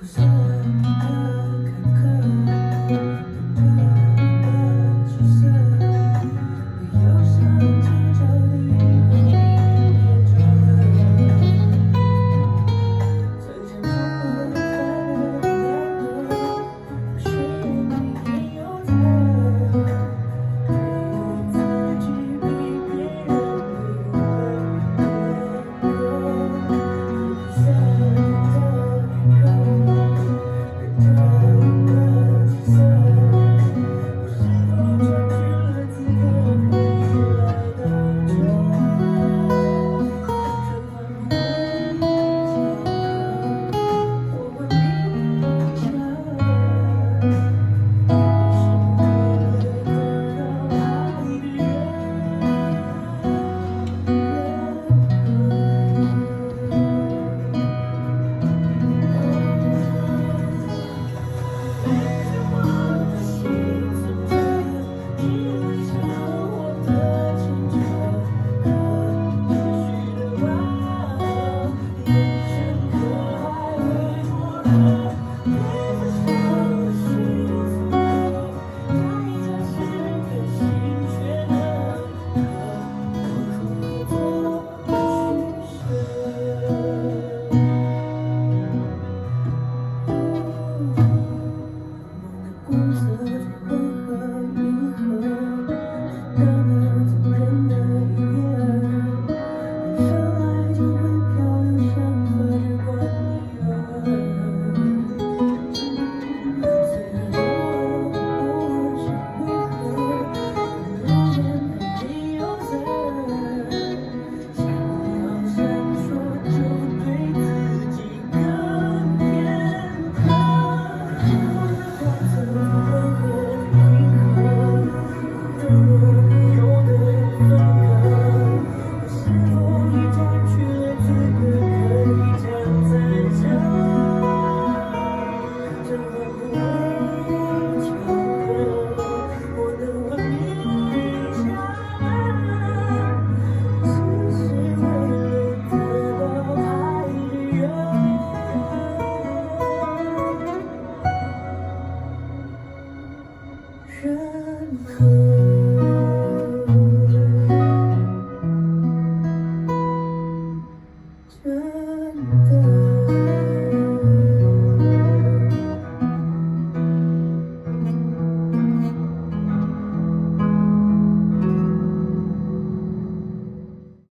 Cause I'm